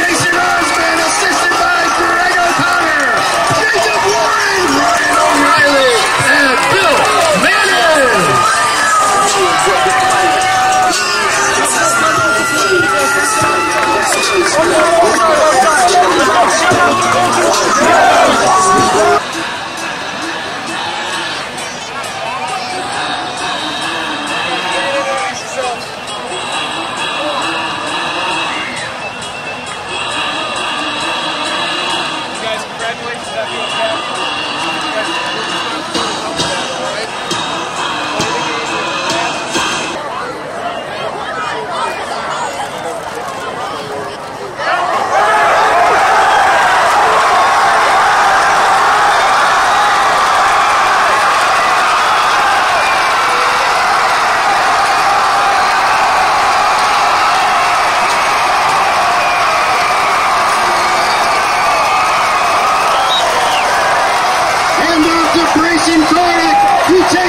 Jason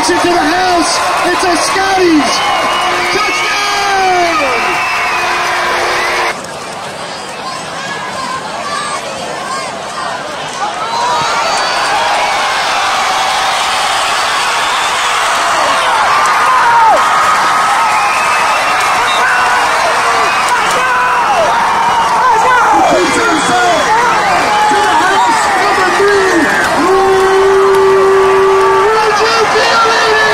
takes it to the house. It's a Scotties. Touchdown! Takes it himself to the house. Number three. Roger Piolini.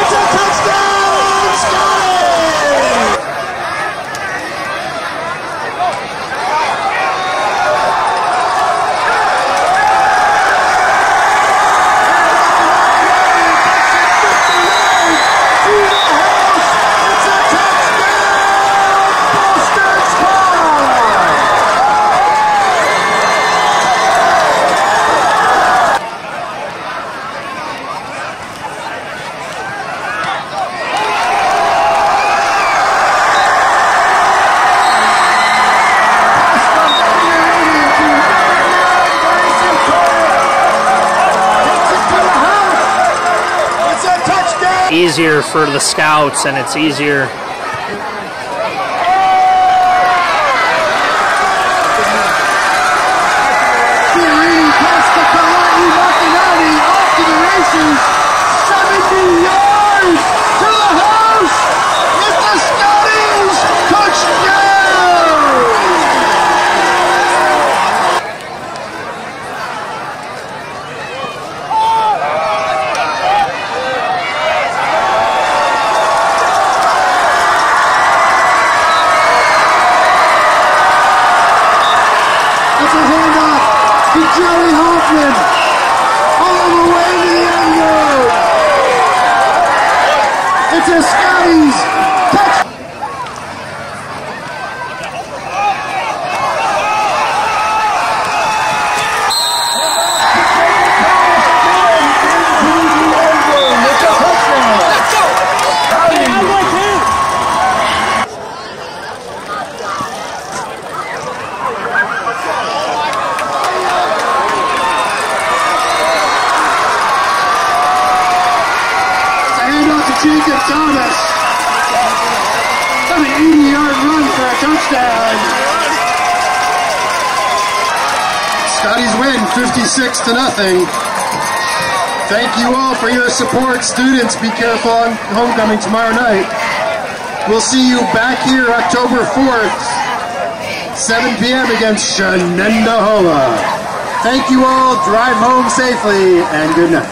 It's a touchdown, Scotties. It's a touchdown, Ballston Spa. It's a touchdown. Easier for the scouts and it's easier Fiorini pass to Kalai Martinelli off to the races. 70 yards to the house. It's the Scotties touchdown. It's a handoff to Joey Hoffman. All the way to the end zone. It's a Scotties touch. It's a touchdown. It's a handoff to Jacob Thomas. An 80-yard run for a touchdown. Scotties win 56 to nothing. Thank you all for your support. Students, be careful on homecoming tomorrow night. We'll see you back here October 4th, 7 p.m. against Shenendehowa. Thank you all. Drive home safely and good night.